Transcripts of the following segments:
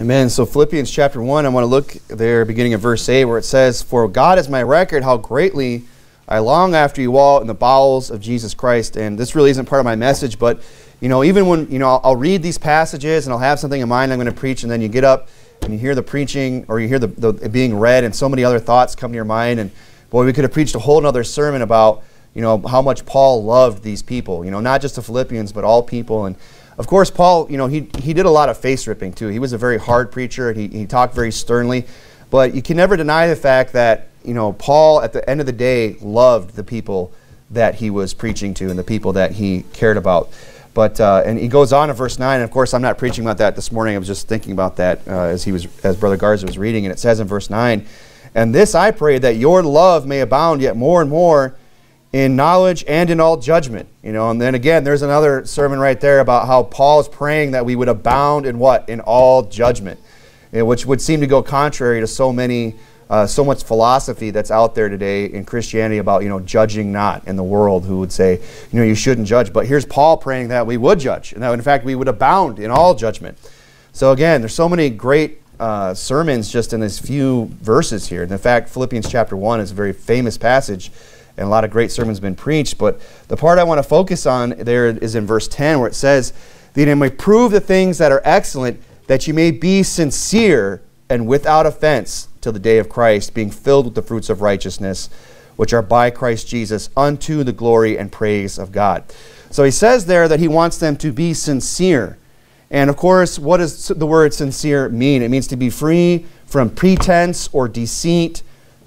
Amen. So Philippians chapter 1, I want to look there beginning of verse 8 where it says, For God is my record, how greatly I long after you all in the bowels of Jesus Christ. And this really isn't part of my message, but you know, even when you know I'll, I'll read these passages and I'll have something in mind I'm going to preach, and then you get up and you hear the preaching or you hear the, the being read, and so many other thoughts come to your mind. And boy, we could have preached a whole other sermon about you know how much Paul loved these people. You know, not just the Philippians, but all people. And of course, Paul, you know, he, he did a lot of face ripping too. He was a very hard preacher and he, he talked very sternly. But you can never deny the fact that, you know, Paul, at the end of the day, loved the people that he was preaching to and the people that he cared about. But, uh, and he goes on in verse 9, and of course, I'm not preaching about that this morning. I was just thinking about that uh, as, he was, as Brother Garza was reading. And it says in verse 9, And this I pray that your love may abound yet more and more in knowledge and in all judgment. You know, and then again, there's another sermon right there about how Paul's praying that we would abound in what? In all judgment, which would seem to go contrary to so many, uh, so much philosophy that's out there today in Christianity about you know judging not in the world, who would say you know you shouldn't judge. But here's Paul praying that we would judge, and that in fact we would abound in all judgment. So again, there's so many great uh, sermons just in these few verses here. And in fact, Philippians chapter one is a very famous passage and a lot of great sermons been preached. But the part I want to focus on there is in verse 10, where it says, That you may prove the things that are excellent, that you may be sincere and without offense till the day of Christ, being filled with the fruits of righteousness, which are by Christ Jesus, unto the glory and praise of God. So he says there that he wants them to be sincere. And of course, what does the word sincere mean? It means to be free from pretense or deceit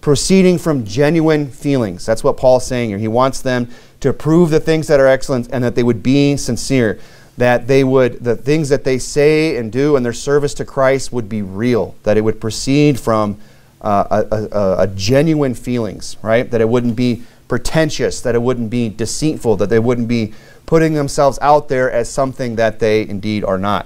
proceeding from genuine feelings. That's what Paul's saying here. He wants them to prove the things that are excellent and that they would be sincere, that they would the things that they say and do and their service to Christ would be real, that it would proceed from uh, a, a, a genuine feelings, right? That it wouldn't be pretentious, that it wouldn't be deceitful, that they wouldn't be putting themselves out there as something that they indeed are not.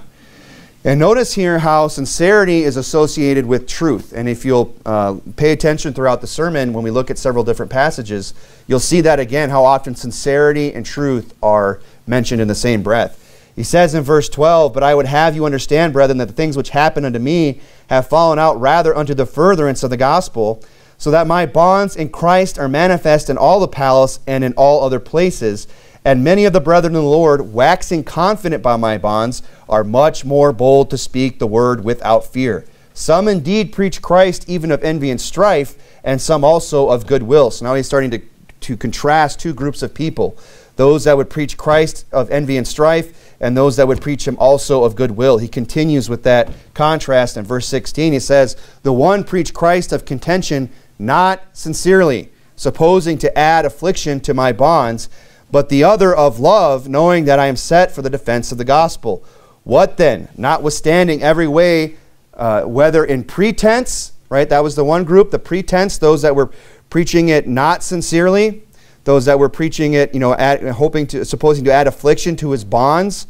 And notice here how sincerity is associated with truth. And if you'll uh, pay attention throughout the sermon, when we look at several different passages, you'll see that again, how often sincerity and truth are mentioned in the same breath. He says in verse 12, But I would have you understand, brethren, that the things which happen unto me have fallen out rather unto the furtherance of the gospel, so that my bonds in Christ are manifest in all the palace and in all other places. And many of the brethren in the Lord, waxing confident by my bonds, are much more bold to speak the word without fear. Some indeed preach Christ even of envy and strife, and some also of goodwill. So now he's starting to, to contrast two groups of people those that would preach Christ of envy and strife, and those that would preach him also of goodwill. He continues with that contrast in verse 16. He says, The one preach Christ of contention, not sincerely, supposing to add affliction to my bonds but the other of love, knowing that I am set for the defense of the gospel. What then? Notwithstanding every way, uh, whether in pretense, right? That was the one group, the pretense, those that were preaching it not sincerely, those that were preaching it, you know, add, hoping to, supposing to add affliction to his bonds,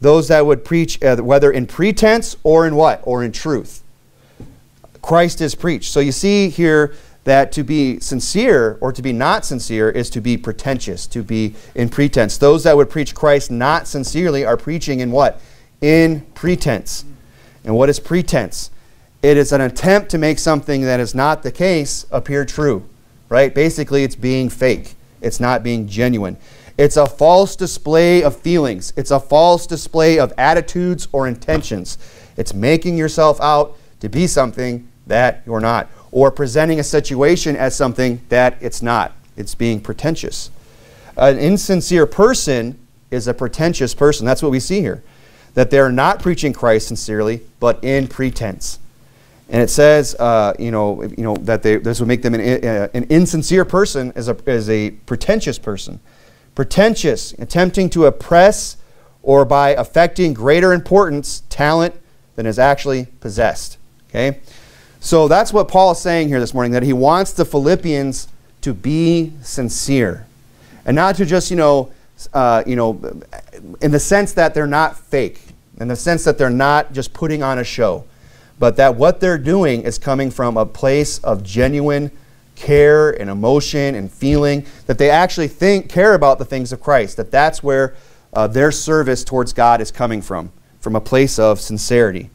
those that would preach uh, whether in pretense or in what? Or in truth. Christ is preached. So you see here that to be sincere or to be not sincere is to be pretentious, to be in pretense. Those that would preach Christ not sincerely are preaching in what? In pretense. And what is pretense? It is an attempt to make something that is not the case appear true, right? Basically, it's being fake, it's not being genuine. It's a false display of feelings, it's a false display of attitudes or intentions. It's making yourself out to be something that you're not or presenting a situation as something that it's not. It's being pretentious. An insincere person is a pretentious person. That's what we see here. That they're not preaching Christ sincerely, but in pretense. And it says, uh, you know, you know that they, this would make them an, uh, an insincere person as a, as a pretentious person. Pretentious, attempting to oppress or by affecting greater importance, talent than is actually possessed. Okay? So that's what Paul is saying here this morning, that he wants the Philippians to be sincere. And not to just, you know, uh, you know, in the sense that they're not fake, in the sense that they're not just putting on a show, but that what they're doing is coming from a place of genuine care and emotion and feeling, that they actually think, care about the things of Christ, that that's where uh, their service towards God is coming from, from a place of sincerity.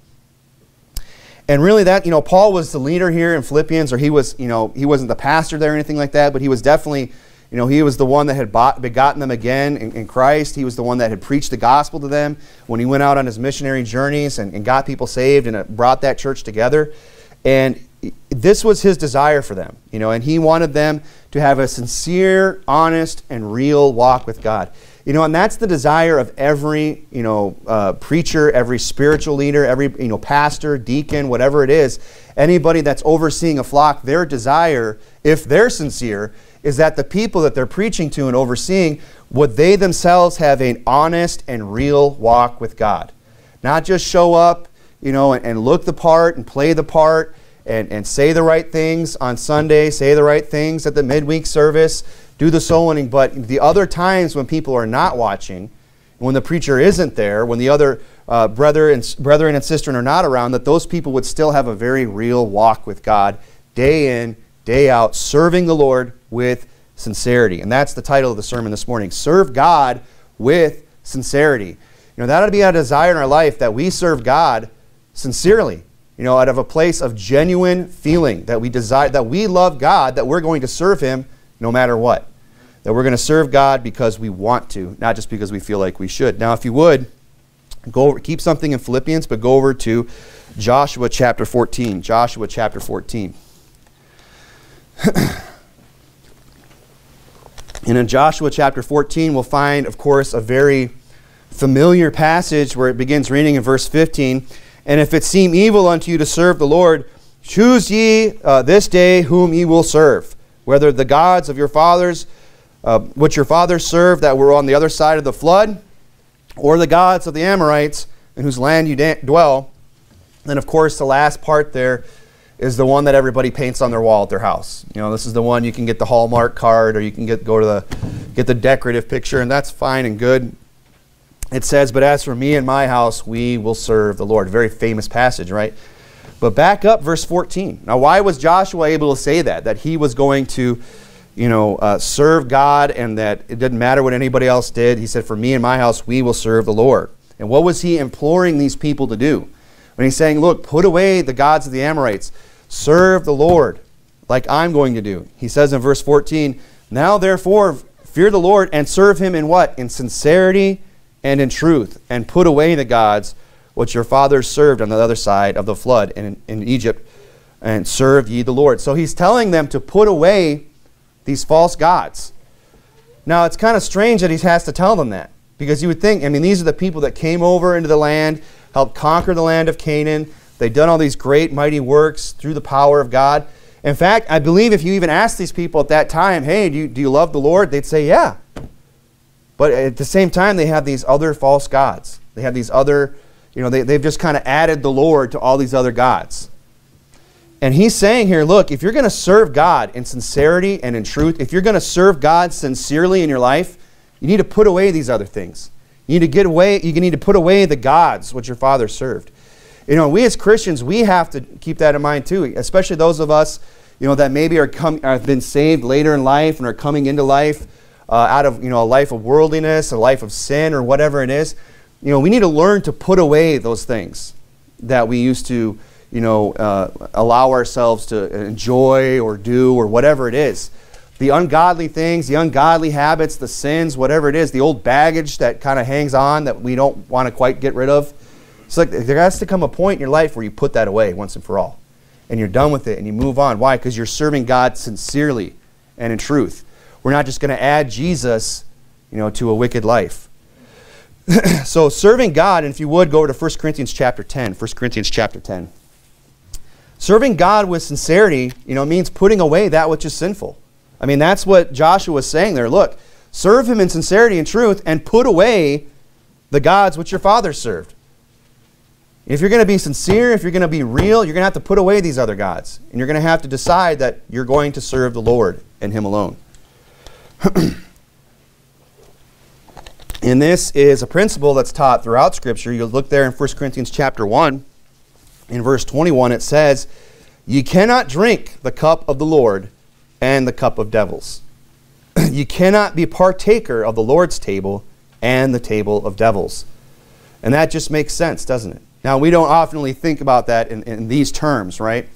And really that, you know, Paul was the leader here in Philippians, or he was, you know, he wasn't the pastor there or anything like that, but he was definitely, you know, he was the one that had bought, begotten them again in, in, Christ. He was the one that had preached the gospel to them when he went out on his missionary journeys and, and got people saved and uh, brought that church together. And this was his desire for them, you know, and he wanted them to have a sincere, honest, and real walk with God. You know, and that's the desire of every, you know, uh, preacher, every spiritual leader, every, you know, pastor, deacon, whatever it is, anybody that's overseeing a flock, their desire, if they're sincere, is that the people that they're preaching to and overseeing, would they themselves have an honest and real walk with God? Not just show up, you know, and, and look the part and play the part and, and say the right things on Sunday, say the right things at the midweek service, do the soul winning. But the other times when people are not watching, when the preacher isn't there, when the other uh, brother and, brethren and sisters are not around, that those people would still have a very real walk with God day in, day out, serving the Lord with sincerity. And that's the title of the sermon this morning Serve God with sincerity. You know, that ought to be a desire in our life that we serve God sincerely. You know, out of a place of genuine feeling that we desire, that we love God, that we're going to serve Him no matter what. That we're going to serve God because we want to, not just because we feel like we should. Now, if you would, go over, keep something in Philippians, but go over to Joshua chapter 14. Joshua chapter 14. and in Joshua chapter 14, we'll find, of course, a very familiar passage where it begins reading in verse 15. And if it seem evil unto you to serve the Lord, choose ye uh, this day whom ye will serve whether the gods of your fathers, uh, which your fathers served that were on the other side of the flood, or the gods of the Amorites in whose land you dwell. Then, of course, the last part there is the one that everybody paints on their wall at their house. You know, this is the one you can get the Hallmark card, or you can get go to the get the decorative picture, and that's fine and good. It says, "But as for me and my house, we will serve the Lord." Very famous passage, right? But back up, verse 14. Now, why was Joshua able to say that? That he was going to, you know, uh, serve God and that it didn't matter what anybody else did. He said, For me and my house, we will serve the Lord. And what was he imploring these people to do? When he's saying, Look, put away the gods of the Amorites, serve the Lord like I'm going to do. He says in verse 14, Now therefore, fear the Lord and serve him in what? In sincerity and in truth, and put away the gods which your fathers served on the other side of the flood in, in Egypt, and served ye the Lord. So he's telling them to put away these false gods. Now, it's kind of strange that he has to tell them that because you would think, I mean, these are the people that came over into the land, helped conquer the land of Canaan. They've done all these great, mighty works through the power of God. In fact, I believe if you even asked these people at that time, hey, do you, do you love the Lord? They'd say, yeah. But at the same time, they have these other false gods. They have these other you know, they, they've just kind of added the Lord to all these other gods. And he's saying here, look, if you're going to serve God in sincerity and in truth, if you're going to serve God sincerely in your life, you need to put away these other things. You need to get away, you need to put away the gods which your father served. You know, we as Christians, we have to keep that in mind too, especially those of us, you know, that maybe are come, have been saved later in life and are coming into life uh, out of, you know, a life of worldliness, a life of sin, or whatever it is you know, we need to learn to put away those things that we used to, you know, uh, allow ourselves to enjoy or do or whatever it is. The ungodly things, the ungodly habits, the sins, whatever it is, the old baggage that kind of hangs on that we don't want to quite get rid of. It's like there has to come a point in your life where you put that away once and for all. And you're done with it and you move on. Why? Because you're serving God sincerely and in truth. We're not just going to add Jesus, you know, to a wicked life. so serving God, and if you would go over to 1 Corinthians chapter 10, 1 Corinthians chapter 10. Serving God with sincerity, you know, means putting away that which is sinful. I mean, that's what Joshua was saying there. Look, serve him in sincerity and truth and put away the gods which your fathers served. If you're going to be sincere, if you're going to be real, you're going to have to put away these other gods. And you're going to have to decide that you're going to serve the Lord and him alone. And this is a principle that's taught throughout Scripture. You'll look there in 1 Corinthians chapter 1. In verse 21, it says, You cannot drink the cup of the Lord and the cup of devils. you cannot be partaker of the Lord's table and the table of devils. And that just makes sense, doesn't it? Now, we don't often think about that in, in these terms, right?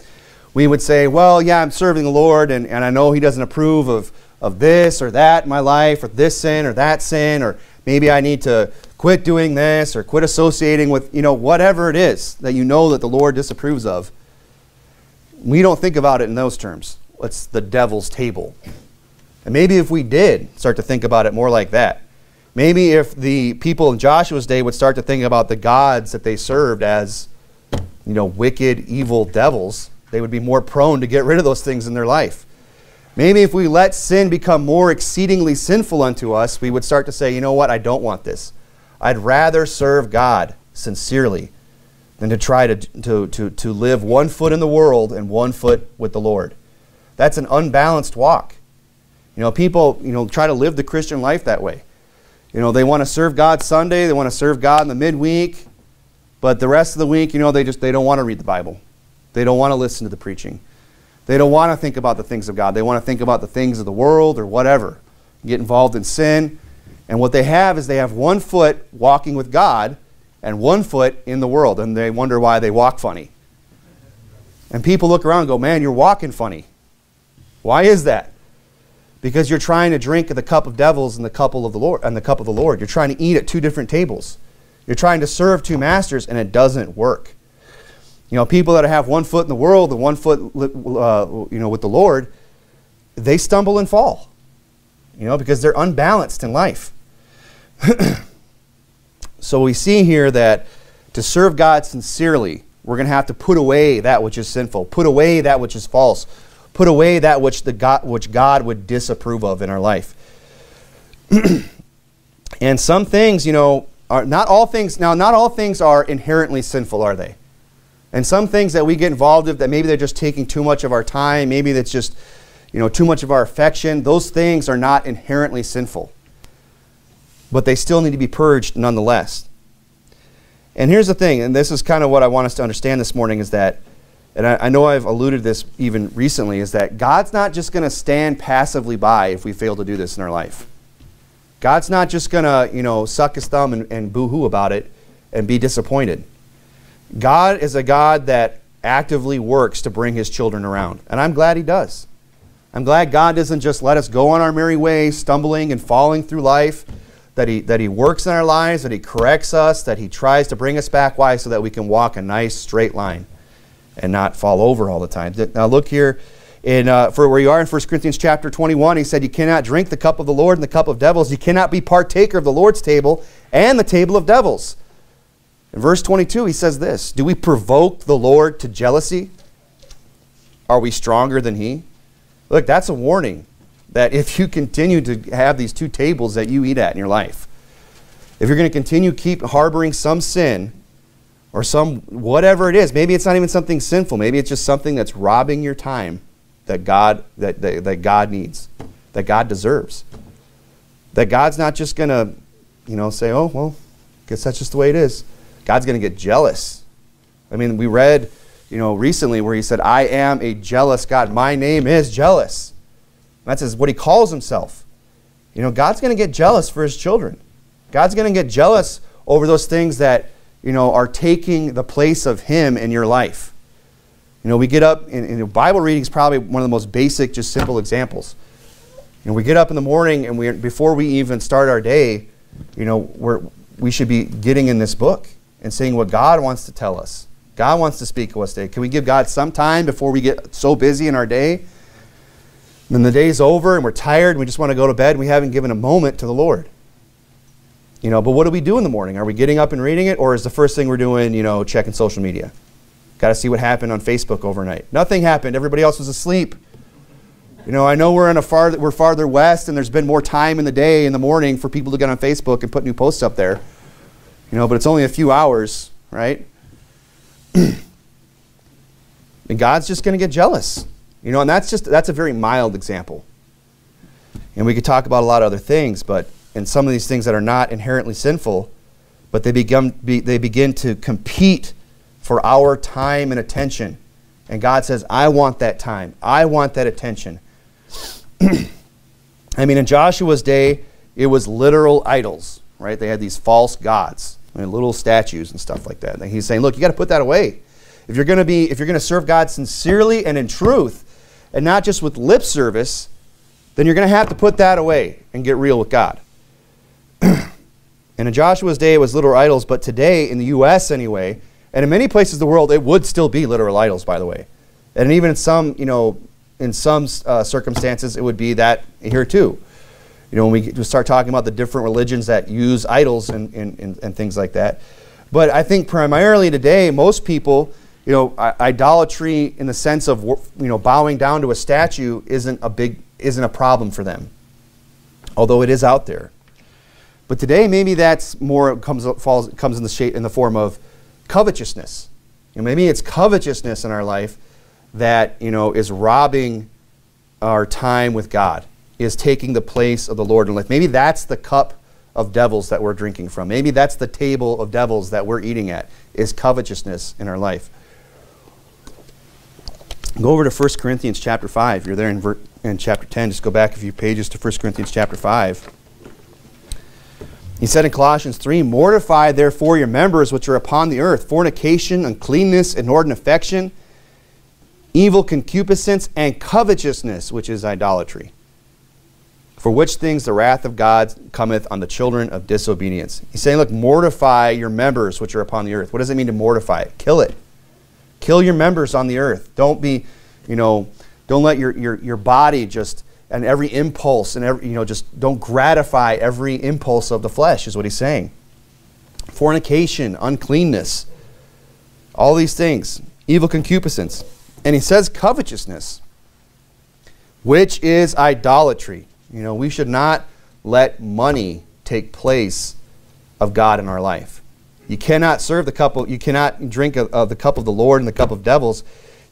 We would say, well, yeah, I'm serving the Lord, and, and I know He doesn't approve of, of this or that in my life, or this sin or that sin, or maybe I need to quit doing this or quit associating with, you know, whatever it is that you know that the Lord disapproves of. We don't think about it in those terms. It's the devil's table. And maybe if we did start to think about it more like that, maybe if the people in Joshua's day would start to think about the gods that they served as, you know, wicked, evil devils, they would be more prone to get rid of those things in their life. Maybe if we let sin become more exceedingly sinful unto us, we would start to say, you know what, I don't want this. I'd rather serve God sincerely than to try to, to, to, to live one foot in the world and one foot with the Lord. That's an unbalanced walk. You know, people, you know, try to live the Christian life that way. You know, they want to serve God Sunday, they want to serve God in the midweek, but the rest of the week, you know, they just they don't want to read the Bible. They don't want to listen to the preaching. They don't want to think about the things of God. They want to think about the things of the world or whatever. Get involved in sin. And what they have is they have one foot walking with God and one foot in the world, and they wonder why they walk funny. And people look around and go, Man, you're walking funny. Why is that? Because you're trying to drink the cup of devils and the cup of the Lord and the cup of the Lord. You're trying to eat at two different tables. You're trying to serve two masters, and it doesn't work. You know, people that have one foot in the world and one foot, uh, you know, with the Lord, they stumble and fall. You know, because they're unbalanced in life. so we see here that to serve God sincerely, we're going to have to put away that which is sinful, put away that which is false, put away that which the God, which God would disapprove of in our life. and some things, you know, are not all things. Now, not all things are inherently sinful, are they? And some things that we get involved with that maybe they're just taking too much of our time, maybe that's just, you know, too much of our affection, those things are not inherently sinful. But they still need to be purged nonetheless. And here's the thing, and this is kind of what I want us to understand this morning is that, and I, I know I've alluded this even recently, is that God's not just going to stand passively by if we fail to do this in our life. God's not just going to, you know, suck his thumb and, and boo hoo about it and be disappointed. God is a God that actively works to bring his children around. And I'm glad he does. I'm glad God doesn't just let us go on our merry way, stumbling and falling through life, that he, that he works in our lives, that he corrects us, that he tries to bring us back. Why? So that we can walk a nice straight line and not fall over all the time. Now look here in, uh, for where you are in 1 Corinthians chapter 21. He said, You cannot drink the cup of the Lord and the cup of devils. You cannot be partaker of the Lord's table and the table of devils. In verse 22, he says this Do we provoke the Lord to jealousy? Are we stronger than he? Look, that's a warning that if you continue to have these two tables that you eat at in your life, if you're going to continue keep harboring some sin or some whatever it is, maybe it's not even something sinful, maybe it's just something that's robbing your time that God that, that, that God needs, that God deserves. That God's not just going to, you know, say, "Oh, well, guess that's just the way it is." God's going to get jealous. I mean, we read, you know, recently where he said, I am a jealous God. My name is jealous. That's what he calls himself. You know, God's going to get jealous for his children. God's going to get jealous over those things that, you know, are taking the place of him in your life. You know, we get up, in, in Bible reading is probably one of the most basic, just simple examples. You know, we get up in the morning and we, before we even start our day, you know, we're, we should be getting in this book and seeing what God wants to tell us. God wants to speak to us today. Can we give God some time before we get so busy in our day? Then the day's over and we're tired and we just want to go to bed and we haven't given a moment to the Lord. You know, but what do we do in the morning? Are we getting up and reading it or is the first thing we're doing, you know, checking social media? Got to see what happened on Facebook overnight. Nothing happened. Everybody else was asleep. You know, I know we're in a far we're farther west and there's been more time in the day in the morning for people to get on Facebook and put new posts up there. You know, but it's only a few hours, right? and God's just going to get jealous. You know, and that's just that's a very mild example. And we could talk about a lot of other things, but in some of these things that are not inherently sinful, but they begin be, they begin to compete for our time and attention. And God says, "I want that time. I want that attention." I mean, in Joshua's day, it was literal idols, right? They had these false gods. And little statues and stuff like that. And he's saying, look, you got to put that away. If you're going to be, if you're going to serve God sincerely and in truth, and not just with lip service, then you're going to have to put that away and get real with God. and in Joshua's day, it was literal idols, but today, in the U.S. anyway, and in many places of the world, it would still be literal idols, by the way. And even in some, you know, in some uh, circumstances, it would be that here too. You know, when we start talking about the different religions that use idols and, and, and, and things like that. But I think primarily today, most people, you know, idolatry in the sense of you know bowing down to a statue isn't a big isn't a problem for them, although it is out there. But today, maybe that's more comes falls comes in the shape in the form of covetousness. You know, maybe it's covetousness in our life that you know is robbing our time with God, is taking the place of the Lord in life. Maybe that's the cup of devils that we're drinking from. Maybe that's the table of devils that we're eating at. Is covetousness in our life. Go over to 1 Corinthians chapter 5. You're there in, in chapter 10. Just go back a few pages to 1 Corinthians chapter 5. He said in Colossians 3 Mortify therefore your members which are upon the earth fornication, uncleanness, inordinate affection, evil concupiscence, and covetousness, which is idolatry. For which things the wrath of God cometh on the children of disobedience. He's saying, Look, mortify your members which are upon the earth. What does it mean to mortify? Kill it. Kill your members on the earth. Don't be, you know, don't let your, your, your body just, and every impulse, and every, you know, just don't gratify every impulse of the flesh, is what he's saying. Fornication, uncleanness, all these things, evil concupiscence. And he says covetousness, which is idolatry. You know, we should not let money take place of God in our life. You cannot serve the cup of, you cannot drink of, of, the cup of the Lord and the cup of devils.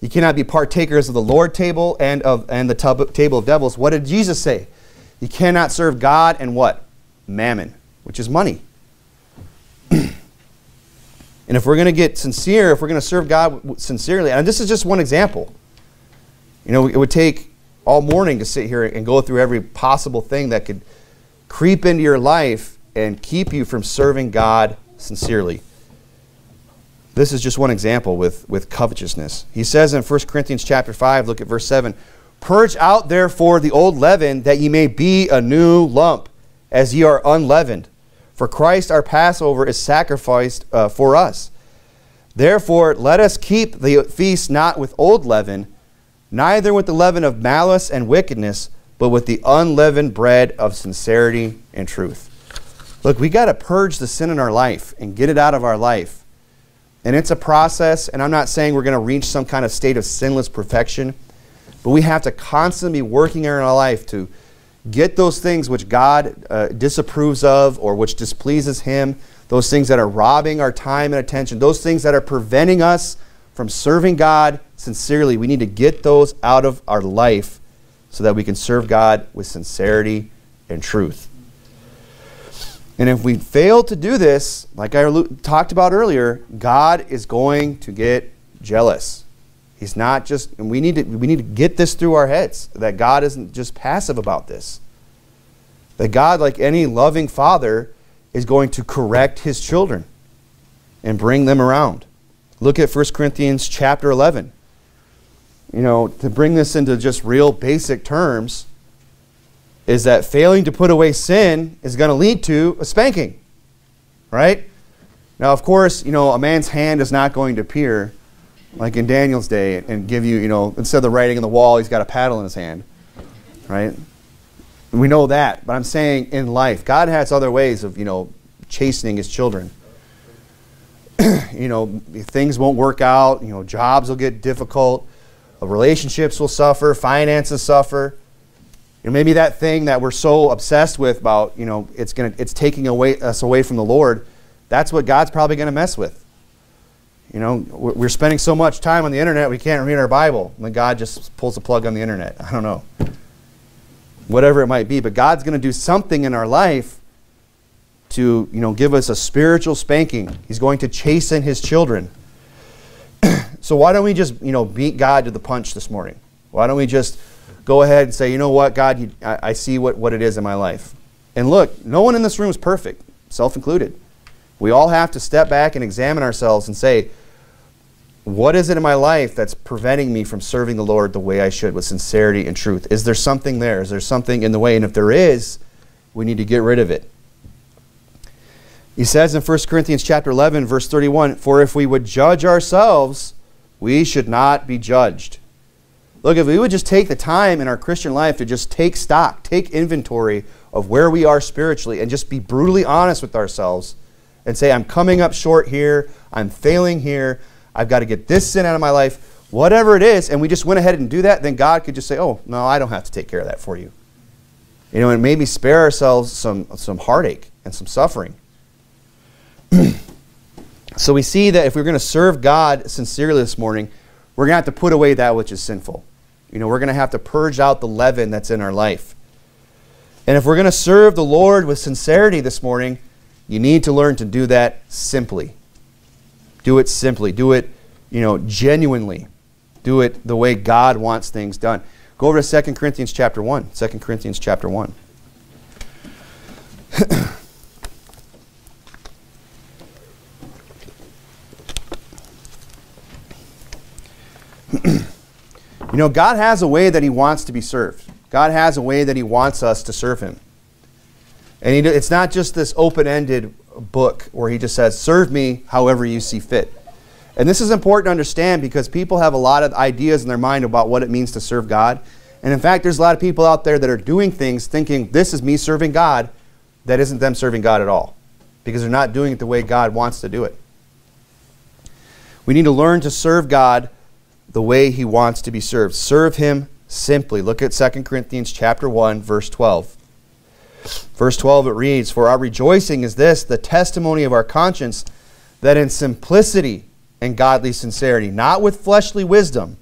You cannot be partakers of the Lord table and of and the tub, table of devils. What did Jesus say? You cannot serve God and what? Mammon, which is money. and if we're going to get sincere, if we're going to serve God sincerely, and this is just one example. You know, it would take all morning to sit here and go through every possible thing that could creep into your life and keep you from serving God sincerely. This is just one example with, with covetousness. He says in 1 Corinthians chapter 5, look at verse 7, Purge out therefore the old leaven, that ye may be a new lump, as ye are unleavened. For Christ our Passover is sacrificed uh, for us. Therefore, let us keep the feast not with old leaven, neither with the leaven of malice and wickedness, but with the unleavened bread of sincerity and truth. Look, we got to purge the sin in our life and get it out of our life. And it's a process, and I'm not saying we're going to reach some kind of state of sinless perfection, but we have to constantly be working in our life to get those things which God uh, disapproves of or which displeases Him, those things that are robbing our time and attention, those things that are preventing us from serving God sincerely. We need to get those out of our life so that we can serve God with sincerity and truth. And if we fail to do this, like I talked about earlier, God is going to get jealous. He's not just, and we need to, we need to get this through our heads that God isn't just passive about this. That God, like any loving father, is going to correct his children and bring them around. Look at 1 Corinthians chapter 11. You know, to bring this into just real basic terms, is that failing to put away sin is going to lead to a spanking, right? Now, of course, you know, a man's hand is not going to appear like in Daniel's day and give you, you know, instead of the writing on the wall, he's got a paddle in his hand, right? We know that, but I'm saying in life, God has other ways of, you know, chastening his children. you know, things won't work out, you know, jobs will get difficult, uh, relationships will suffer, finances suffer know, maybe that thing that we're so obsessed with about, you know, it's gonna it's taking away us away from the Lord, that's what God's probably gonna mess with. You know, we're spending so much time on the internet we can't read our Bible. And then God just pulls the plug on the internet. I don't know. Whatever it might be. But God's to do something in our life to, you know, give us a spiritual spanking. He's going to chasten his children. so why don't we just, you know, beat God to the punch this morning? Why don't we just go ahead and say, you know what, God, I, I see what, what it is in my life. And look, no one in this room is perfect, self included. We all have to step back and examine ourselves and say, what is it in my life that's preventing me from serving the Lord the way I should with sincerity and truth? Is there something there? Is there something in the way? And if there is, we need to get rid of it. He says in 1 Corinthians chapter 11 verse 31, "For if we would judge ourselves, we should not be judged." Look, if we would just take the time in our Christian life to just take stock, take inventory of where we are spiritually and just be brutally honest with ourselves and say, I'm coming up short here, I'm failing here, I've got to get this sin out of my life, whatever it is, and we just went ahead and do that, then God could just say, Oh, no, I don't have to take care of that for you. You know, and maybe spare ourselves some, some heartache and some suffering. so we see that if we're going to serve God sincerely this morning, we're going to have to put away that which is sinful. You know, we're going to have to purge out the leaven that's in our life. And if we're going to serve the Lord with sincerity this morning, you need to learn to do that simply. Do it simply. Do it, you know, genuinely. Do it the way God wants things done. Go over to 2 Corinthians chapter 1. 2 Corinthians chapter 1. you know, God has a way that He wants to be served. God has a way that He wants us to serve Him. And he, it's not just this open ended book where He just says, Serve me however you see fit. And this is important to understand because people have a lot of ideas in their mind about what it means to serve God. And in fact, there's a lot of people out there that are doing things thinking, This is me serving God, that isn't them serving God at all because they're not doing it the way God wants to do it. We need to learn to serve God the way he wants to be served. Serve him simply. Look at 2 Corinthians chapter 1 verse 12. Verse 12 it reads, "For our rejoicing is this, the testimony of our conscience, that in simplicity and godly sincerity, not with fleshly wisdom,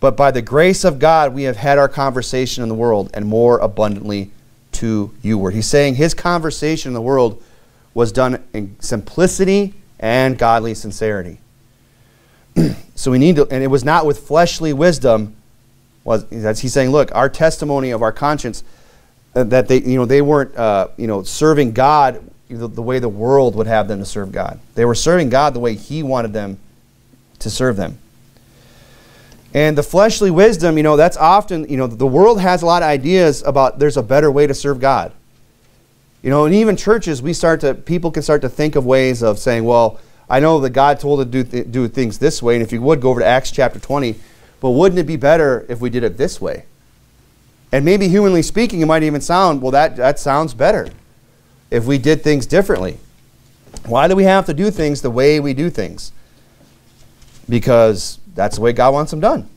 but by the grace of God we have had our conversation in the world and more abundantly to you word." He's saying his conversation in the world was done in simplicity and godly sincerity. so we need to, and it was not with fleshly wisdom. Was that's he's saying, look, our testimony of our conscience uh, that they, you know, they weren't, uh, you know, serving God the, the way the world would have them to serve God. They were serving God the way He wanted them to serve them. And the fleshly wisdom, you know, that's often, you know, the world has a lot of ideas about there's a better way to serve God. You know, and even churches, we start to, people can start to think of ways of saying, well, I know that God told us to do, th- do things this way, and if you would go over to Acts chapter 20, but wouldn't it be better if we did it this way? And maybe humanly speaking, it might even sound, well, that, that sounds better if we did things differently. Why do we have to do things the way we do things? Because that's the way God wants them done.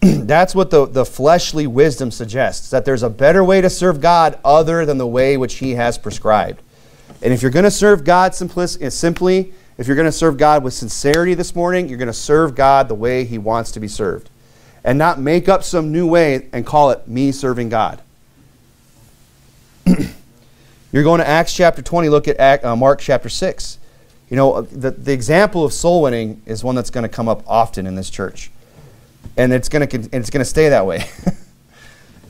that's what the, the fleshly wisdom suggests that there's a better way to serve God other than the way which He has prescribed. And if you're going to serve God simply, simply, if you're going to serve God with sincerity this morning, you're going to serve God the way He wants to be served. And not make up some new way and call it me serving God. you're going to Acts chapter 20, look at uh, Mark chapter 6. You know, the, the example of soul winning is one that's going to come up often in this church. And it's going to, it's going to stay that way.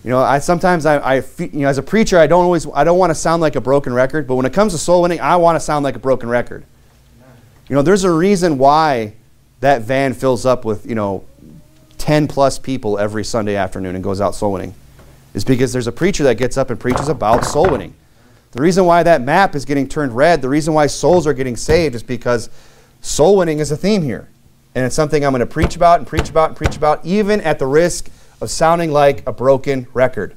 You know, I sometimes I, I you know, as a preacher, I don't always, I don't want to sound like a broken record, but when it comes to soul winning, I want to sound like a broken record. You know, there's a reason why that van fills up with, you know, 10 plus people every Sunday afternoon and goes out soul winning. Is because there's a preacher that gets up and preaches about soul winning. The reason why that map is getting turned red, the reason why souls are getting saved is because soul winning is a theme here. And it's something I'm going to preach about and preach about and preach about, even at the risk of sounding like a broken record.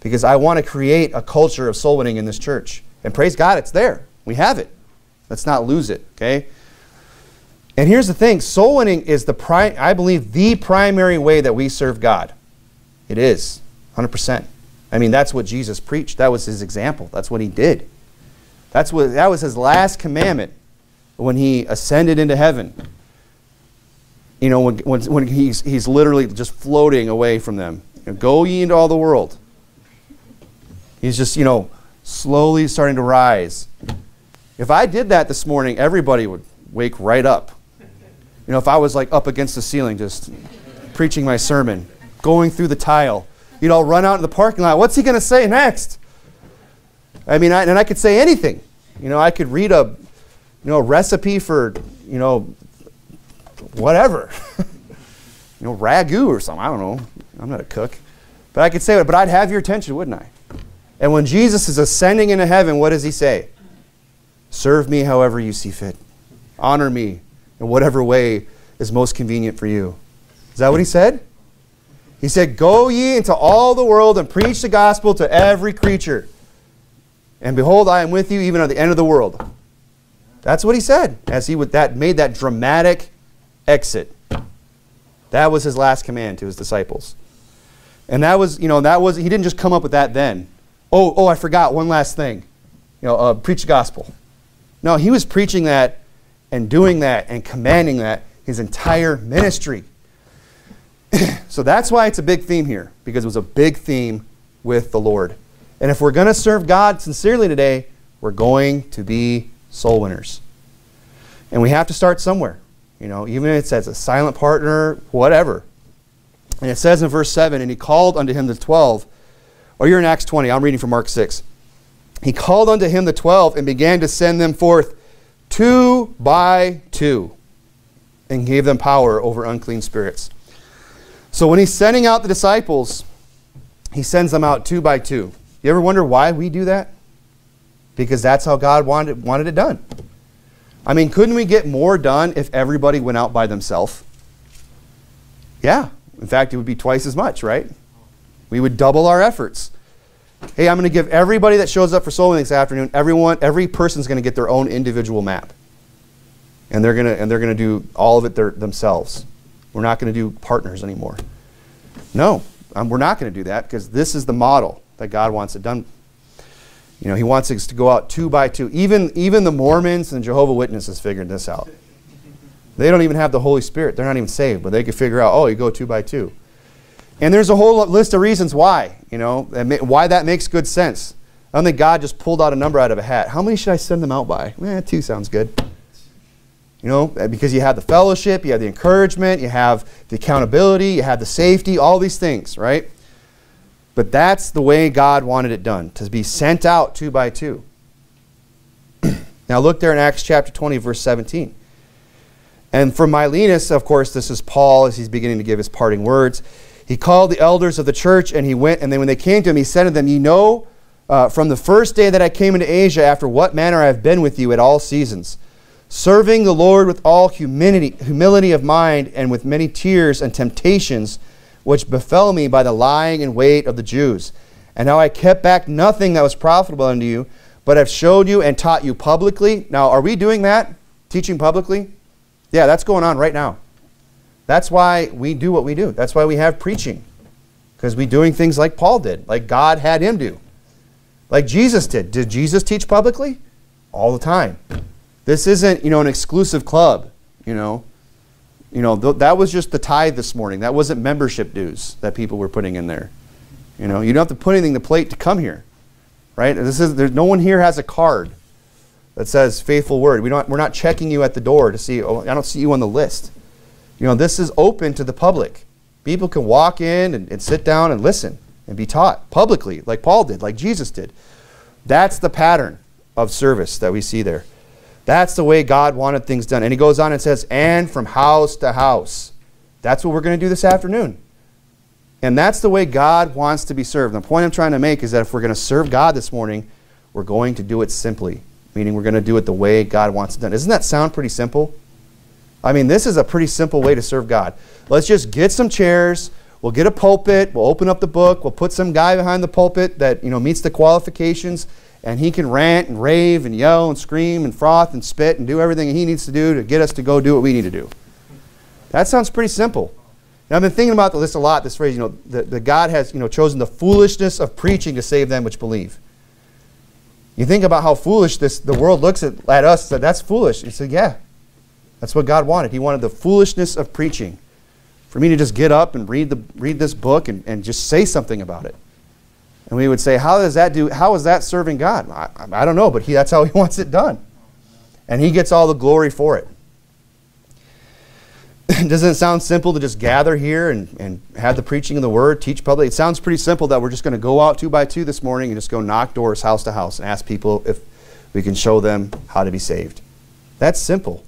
Because I want to create a culture of soul winning in this church. And praise God, it's there. We have it. Let's not lose it, okay? And here's the thing soul winning is the pri- I believe the primary way that we serve God. It is 100%. I mean, that's what Jesus preached. That was his example. That's what he did. That's what that was his last commandment when he ascended into heaven you know, when, when, when he's, he's literally just floating away from them. You know, Go ye into all the world. He's just, you know, slowly starting to rise. If I did that this morning, everybody would wake right up. You know, if I was like up against the ceiling just preaching my sermon, going through the tile, you know, run out in the parking lot. What's he going to say next? I mean, I, and I could say anything. You know, I could read a, you know, a recipe for, you know, whatever. you know, ragu or something. I don't know. I'm not a cook. But I could say it, but I'd have your attention, wouldn't I? And when Jesus is ascending into heaven, what does he say? Serve me however you see fit. Honor me in whatever way is most convenient for you. Is that what he said? He said, Go ye into all the world and preach the gospel to every creature. And behold, I am with you even at the end of the world. That's what he said as he would, that made that dramatic exit. That was his last command to his disciples. And that was, you know, that was, he didn't just come up with that then. Oh, oh, I forgot one last thing. You know, uh, preach the gospel. No, he was preaching that and doing that and commanding that his entire ministry. so that's why it's a big theme here, because it was a big theme with the Lord. And if we're going to serve God sincerely today, we're going to be soul winners. And we have to start somewhere. You know, even if it's as a silent partner, whatever. And it says in verse 7 And he called unto him the twelve. Or you're in Acts 20. I'm reading from Mark 6. He called unto him the twelve and began to send them forth two by two and gave them power over unclean spirits. So when he's sending out the disciples, he sends them out two by two. You ever wonder why we do that? Because that's how God wanted, wanted it done. I mean, couldn't we get more done if everybody went out by themselves? Yeah. In fact, it would be twice as much, right? We would double our efforts. Hey, I'm going to give everybody that shows up for soul winning this afternoon, everyone, every person's going to get their own individual map. And they're going to, and they're going to do all of it their, themselves. We're not going to do partners anymore. No, um, we're not going to do that because this is the model that God wants it done. You know, He wants us to go out two by two. Even, even the Mormons and Jehovah Witnesses figured this out. They don't even have the Holy Spirit. They're not even saved, but they could figure out, oh, you go two by two. And there's a whole list of reasons why, you know, why that makes good sense. I don't think God just pulled out a number out of a hat. How many should I send them out by? Eh, two sounds good. You know, eh, because you have the fellowship, you have the encouragement, you have the accountability, you have the safety, all these things, right? But that's the way God wanted it done, to be sent out two by two. now look there in Acts chapter 20, verse 17. And for Miletus, of course, this is Paul as he's beginning to give his parting words. He called the elders of the church and he went, and then when they came to him, he said to them, Ye know uh, from the first day that I came into Asia, after what manner I have been with you at all seasons serving the Lord with all humility, humility of mind and with many tears and temptations which befell me by the lying and wait of the Jews. And how I kept back nothing that was profitable unto you, but have showed you and taught you publicly. Now, are we doing that? Teaching publicly? Yeah, that's going on right now. That's why we do what we do. That's why we have preaching. Because we're doing things like Paul did, like God had him do. Like Jesus did. Did Jesus teach publicly? All the time. This isn't, you know, an exclusive club, you know. You know, th- that was just the tithe this morning. That wasn't membership dues that people were putting in there. You know, you don't have to put anything to plate to come here. Right? This is there's no one here has a card that says faithful word. We don't we're not checking you at the door to see, oh, I don't see you on the list. You know, this is open to the public. People can walk in and, and sit down and listen and be taught publicly, like Paul did, like Jesus did. That's the pattern of service that we see there. That's the way God wanted things done. And he goes on and says, and from house to house. That's what we're going to do this afternoon. And that's the way God wants to be served. The point I'm trying to make is that if we're going to serve God this morning, we're going to do it simply, meaning we're going to do it the way God wants it done. Doesn't that sound pretty simple? I mean, this is a pretty simple way to serve God. Let's just get some chairs. We'll get a pulpit. We'll open up the book. We'll put some guy behind the pulpit that you know meets the qualifications and he can rant and rave and yell and scream and froth and spit and do everything he needs to do to get us to go do what we need to do. That sounds pretty simple. Now, I've been thinking about this a lot, this phrase, you know, that, that God has you know, chosen the foolishness of preaching to save them which believe. You think about how foolish this, the world looks at, at us, that that's foolish. You say, yeah, that's what God wanted. He wanted the foolishness of preaching. For me to just get up and read, the, read this book and, and just say something about it. And we would say, how does that do? How is that serving God? I, I don't know, but he, that's how he wants it done. And he gets all the glory for it. Doesn't it sound simple to just gather here and, and have the preaching of the word, teach public? It sounds pretty simple that we're just going to go out two by two this morning and just go knock doors house to house and ask people if we can show them how to be saved. That's simple.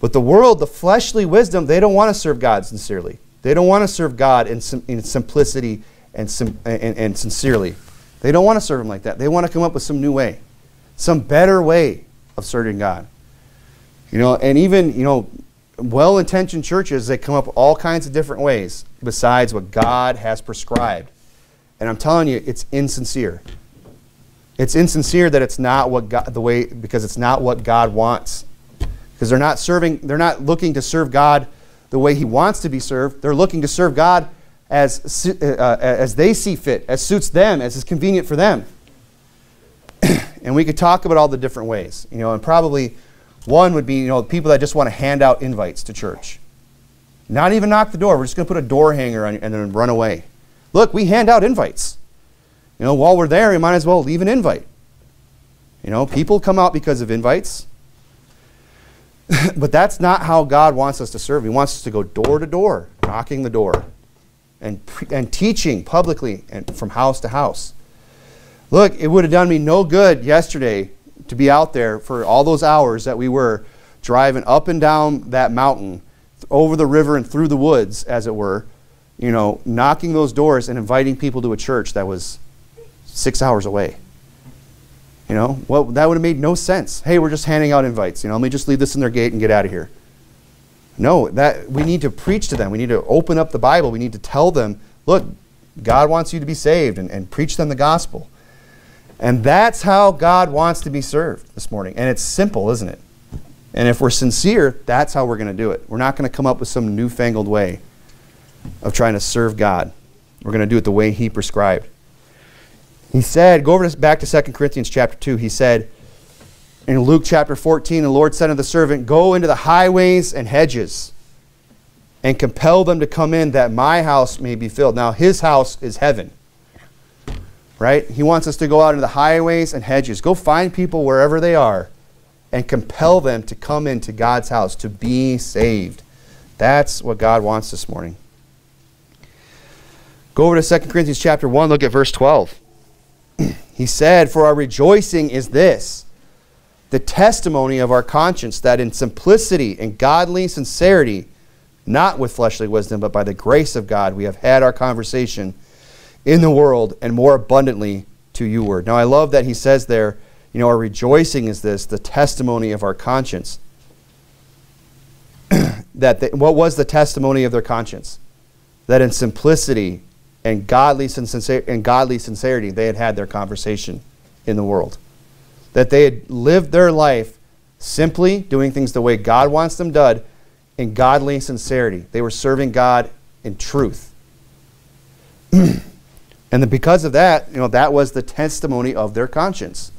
But the world, the fleshly wisdom, they don't want to serve God sincerely. They don't want to serve God in, sim- in simplicity and, and, and sincerely. They don't want to serve Him like that. They want to come up with some new way, some better way of serving God. You know, and even, you know, well intentioned churches, they come up all kinds of different ways besides what God has prescribed. And I'm telling you, it's insincere. It's insincere that it's not what God, the way, because it's not what God wants. Because they're not serving, they're not looking to serve God the way He wants to be served. They're looking to serve God as, uh, uh as they see fit, as suits them, as is convenient for them. and we could talk about all the different ways, you know, and probably one would be, you know, people that just want to hand out invites to church. Not even knock the door. We're just going to put a door hanger on and then run away. Look, we hand out invites. You know, while we're there, we might as well leave an invite. You know, people come out because of invites. but that's not how God wants us to serve. He wants us to go door to door, knocking the door, and, and teaching publicly and from house to house. Look, it would have done me no good yesterday to be out there for all those hours that we were driving up and down that mountain, over the river and through the woods, as it were, you know, knocking those doors and inviting people to a church that was six hours away. You know, well, that would have made no sense. Hey, we're just handing out invites. You know, let me just leave this in their gate and get out of here. No, that we need to preach to them. We need to open up the Bible. We need to tell them, look, God wants you to be saved and, and preach them the gospel. And that's how God wants to be served this morning. And it's simple, isn't it? And if we're sincere, that's how we're going to do it. We're not going to come up with some newfangled way of trying to serve God. We're going to do it the way He prescribed. He said, go over back to 2 Corinthians chapter 2. He said in Luke chapter 14, the Lord said to the servant, Go into the highways and hedges and compel them to come in that my house may be filled. Now, His house is heaven right? He wants us to go out into the highways and hedges. Go find people wherever they are and compel them to come into God's house to be saved. That's what God wants this morning. Go over to 2 Corinthians chapter 1, look at verse 12. he said, For our rejoicing is this, the testimony of our conscience, that in simplicity and godly sincerity, not with fleshly wisdom, but by the grace of God, we have had our conversation in the world and more abundantly to you word. Now I love that he says there, you know, our rejoicing is this, the testimony of our conscience. that they, what was the testimony of their conscience? That in simplicity and godly, sincere, and godly sincerity they had had their conversation in the world. That they had lived their life simply doing things the way God wants them done in godly sincerity. They were serving God in truth. And because of that, you know, that was the testimony of their conscience.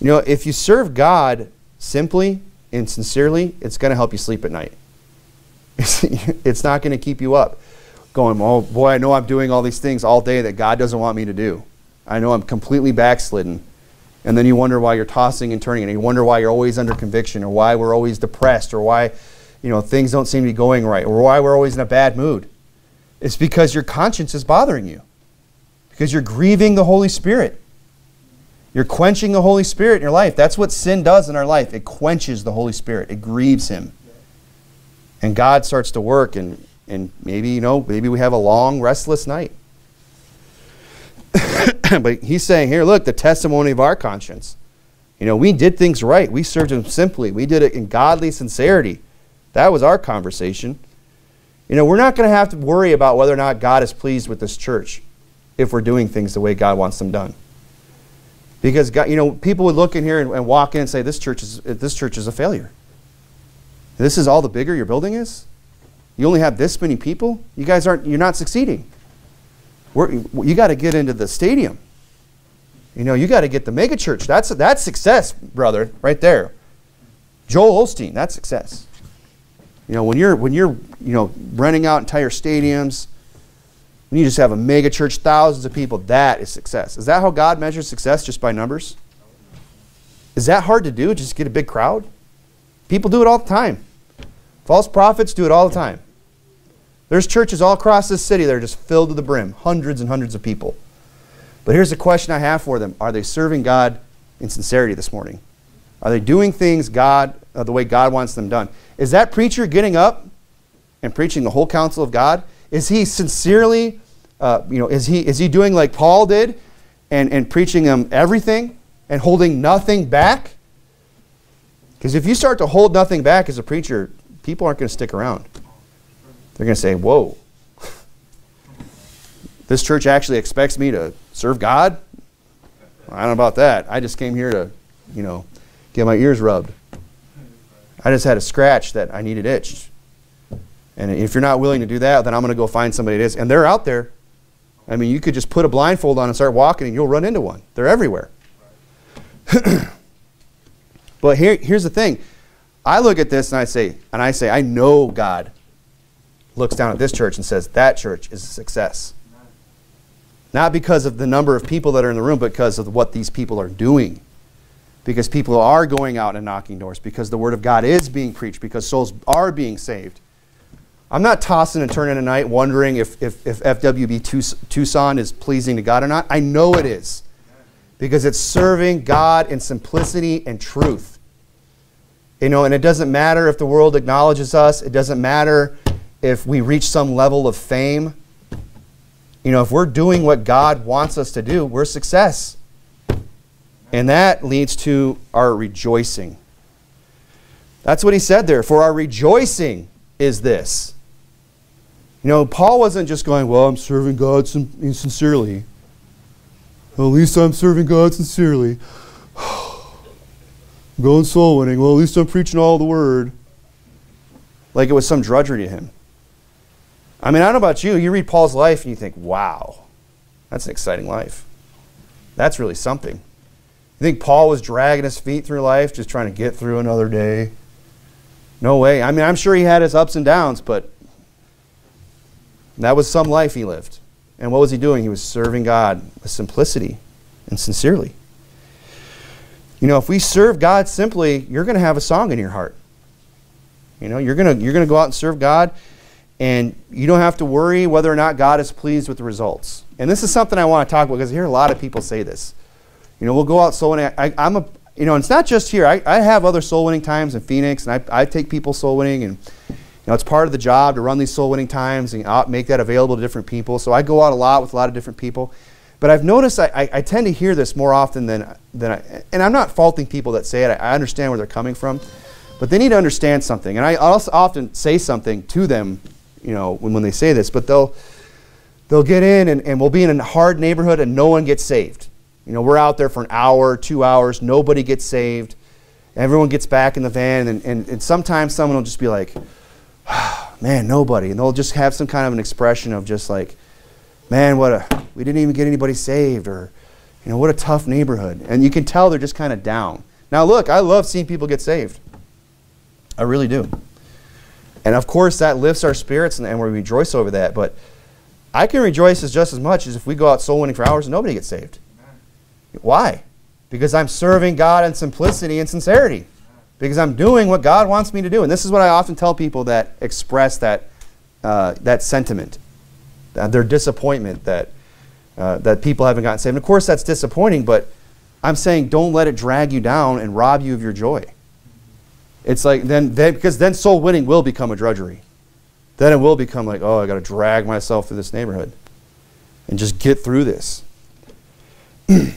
You know, if you serve God simply and sincerely, it's going to help you sleep at night. it's not going to keep you up going, oh boy, I know I'm doing all these things all day that God doesn't want me to do. I know I'm completely backslidden. And then you wonder why you're tossing and turning, and you wonder why you're always under conviction, or why we're always depressed, or why you know things don't seem to be going right, or why we're always in a bad mood. It's because your conscience is bothering you because you're grieving the Holy Spirit. You're quenching the Holy Spirit in your life. That's what sin does in our life. It quenches the Holy Spirit. It grieves Him. And God starts to work, and, and maybe, you know, maybe we have a long, restless night. but He's saying here, look, the testimony of our conscience. You know, we did things right. We served Him simply. We did it in godly sincerity. That was our conversation. You know, we're not going to have to worry about whether or not God is pleased with this church if we're doing things the way God wants them done. Because God, you know, people would look in here and, and walk in and say, "This church is this church is a failure. This is all the bigger your building is. You only have this many people. You guys aren't. You're not succeeding. We're, you got to get into the stadium. You know, you got to get the mega church. That's that's success, brother, right there. Joel Osteen, that's success. You know, when you're when you're you know renting out entire stadiums, when you just have a mega church, thousands of people, that is success. Is that how God measures success, just by numbers? Is that hard to do, just get a big crowd? People do it all the time. False prophets do it all the time. There's churches all across this city that are just filled to the brim, hundreds and hundreds of people. But here's the question I have for them Are they serving God in sincerity this morning? Are they doing things God uh, the way God wants them done? Is that preacher getting up and preaching the whole counsel of God? Is he sincerely, uh, you know, is he, is he doing like Paul did and, and preaching them everything and holding nothing back? Because if you start to hold nothing back as a preacher, people aren't going to stick around. They're going to say, Whoa, this church actually expects me to serve God? I don't know about that. I just came here to, you know, get my ears rubbed. I just had a scratch that I needed itched. And if you're not willing to do that, then I'm going to go find somebody that is. And they're out there. I mean, you could just put a blindfold on and start walking, and you'll run into one. They're everywhere. but here, here's the thing. I look at this and I say, and I say, I know God looks down at this church and says, that church is a success. Not because of the number of people that are in the room, but because of what these people are doing. Because people are going out and knocking doors, because the Word of God is being preached, because souls are being saved. I'm not tossing and turning tonight wondering if, if, if FWB Tucson is pleasing to God or not. I know it is. Because it's serving God in simplicity and truth. You know, and it doesn't matter if the world acknowledges us, it doesn't matter if we reach some level of fame. You know, if we're doing what God wants us to do, we're success. And that leads to our rejoicing. That's what he said there. For our rejoicing is this. You know, Paul wasn't just going, Well, I'm serving God sincerely. Well, at least I'm serving God sincerely. I'm going soul winning. Well, at least I'm preaching all the word. Like it was some drudgery to him. I mean, I don't know about you. You read Paul's life and you think, wow, that's an exciting life. That's really something. You think Paul was dragging his feet through life, just trying to get through another day? No way. I mean, I'm sure he had his ups and downs, but that was some life he lived. And what was he doing? He was serving God with simplicity and sincerely. You know, if we serve God simply, you're going to have a song in your heart. You know, you're going to you're going to go out and serve God and you don't have to worry whether or not God is pleased with the results. And this is something I want to talk about because I hear a lot of people say this. You know, we'll go out soul winning. I, am a, you know, it's not just here. I, I have other soul winning times in Phoenix, and I, I take people soul winning, and you know, it's part of the job to run these soul winning times and make that available to different people. So I go out a lot with a lot of different people. But I've noticed I, I, I tend to hear this more often than, than I, and I'm not faulting people that say it. I, I understand where they're coming from. But they need to understand something. And I also often say something to them you know, when, when they say this, but they'll, they'll get in and, and we'll be in a hard neighborhood and no one gets saved. You know, we're out there for an hour, two hours, nobody gets saved. Everyone gets back in the van, and, and, and sometimes someone will just be like, oh, man, nobody. And they'll just have some kind of an expression of just like, man, what a, we didn't even get anybody saved, or, you know, what a tough neighborhood. And you can tell they're just kind of down. Now, look, I love seeing people get saved. I really do. And of course, that lifts our spirits and, and we rejoice over that. But I can rejoice as just as much as if we go out soul winning for hours and nobody gets saved. Why? Because I'm serving God in simplicity and sincerity. Because I'm doing what God wants me to do. And this is what I often tell people that express that, uh, that sentiment, that their disappointment that, uh, that people haven't gotten saved. And of course, that's disappointing, but I'm saying don't let it drag you down and rob you of your joy. It's like then, then because then soul winning will become a drudgery. Then it will become like, oh, I got to drag myself through this neighborhood and just get through this. you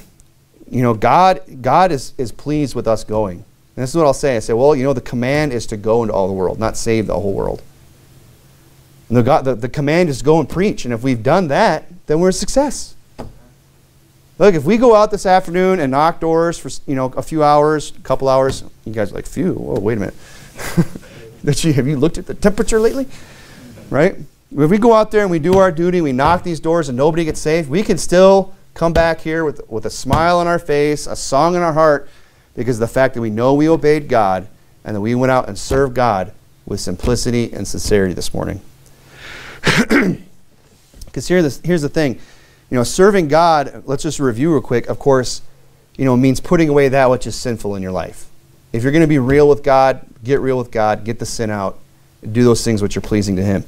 know, God, God is, is pleased with us going. And this is what I'll say. I say, well, you know, the command is to go into all the world, not save the whole world. And the, God, the, the command is to go and preach. And if we've done that, then we're a success. Look, if we go out this afternoon and knock doors for you know a few hours, a couple hours, you guys are like, phew, whoa, wait a minute. Have you looked at the temperature lately? Right? If we go out there and we do our duty, we knock these doors and nobody gets saved, we can still come back here with, with a smile on our face, a song in our heart, because of the fact that we know we obeyed God and that we went out and served God with simplicity and sincerity this morning. Because here here's the thing you know, serving God, let's just review real quick, of course, you know, means putting away that which is sinful in your life. If you're going to be real with God, get real with God, get the sin out, Do those things which are pleasing to Him.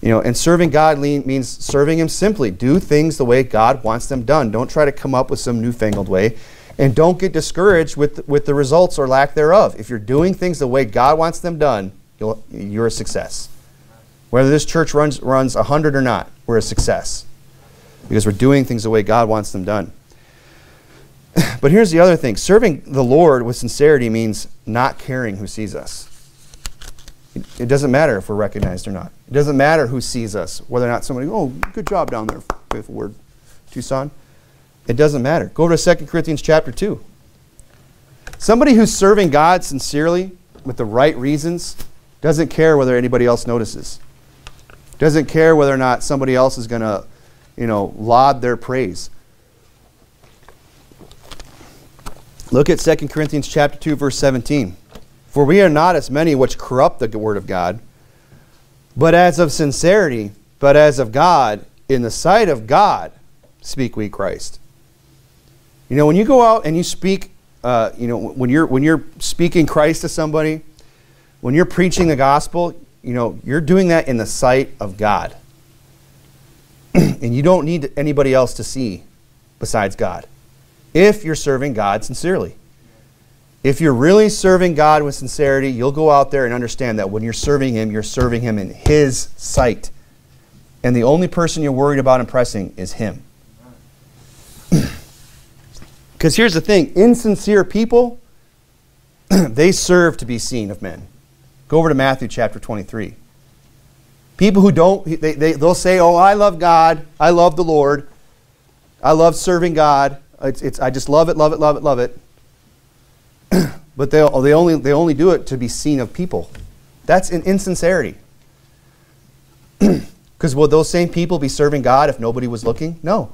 You know, and serving God means serving Him simply. Do things the way God wants them done. Don't try to come up with some newfangled way. And don't get discouraged with, with the results or lack thereof. If you're doing things the way God wants them done, you're a success. Whether this church runs, runs 100 or not, we're a success. Because we're doing things the way God wants them done. But here's the other thing serving the Lord with sincerity means not caring who sees us. It doesn't matter if we're recognized or not. It doesn't matter who sees us, whether or not somebody, oh, good job down there, faithful word, Tucson. It doesn't matter. Go to 2 Corinthians chapter 2. Somebody who's serving God sincerely with the right reasons doesn't care whether anybody else notices. Doesn't care whether or not somebody else is going to, you know, laud their praise. Look at 2 Corinthians chapter 2 verse 17. For we are not as many which corrupt the word of God, but as of sincerity, but as of God, in the sight of God, speak we Christ. You know, when you go out and you speak, uh, you know, when you're when you're speaking Christ to somebody, when you're preaching the gospel, you know, you're doing that in the sight of God. and you don't need anybody else to see besides God. If you're serving God sincerely. If you're really serving God with sincerity, you'll go out there and understand that when you're serving Him, you're serving Him in His sight. And the only person you're worried about impressing is Him. Because here's the thing insincere people, they serve to be seen of men. Go over to Matthew chapter 23. People who don't, they, they, they'll say, Oh, I love God. I love the Lord. I love serving God. It's, it's, I just love it, love it, love it, love it. but they, they, only, they only do it to be seen of people. That's an insincerity. Because will those same people be serving God if nobody was looking? No.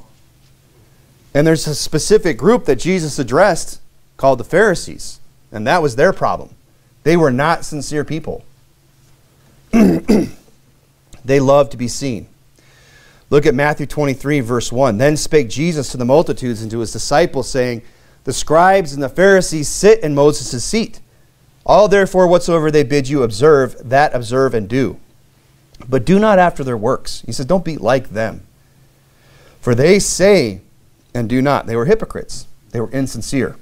And there's a specific group that Jesus addressed called the Pharisees, and that was their problem. They were not sincere people. they love to be seen. Look at Matthew 23, verse 1. Then spake Jesus to the multitudes and to his disciples, saying, The scribes and the Pharisees sit in Moses' seat. All therefore whatsoever they bid you observe, that observe and do. But do not after their works. He says, Don't be like them. For they say and do not. They were hypocrites, they were insincere.